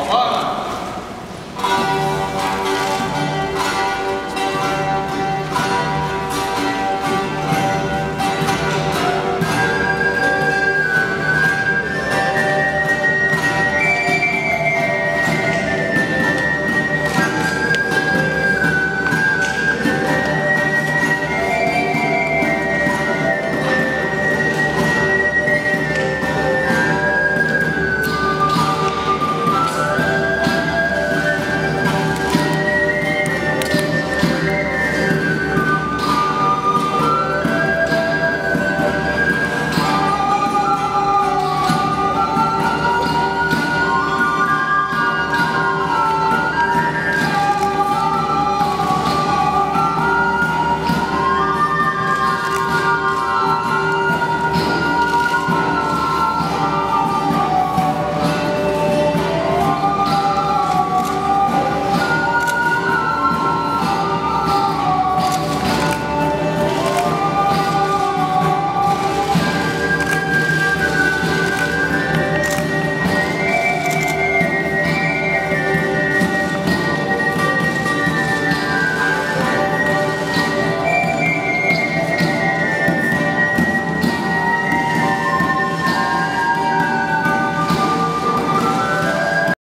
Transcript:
パパーマ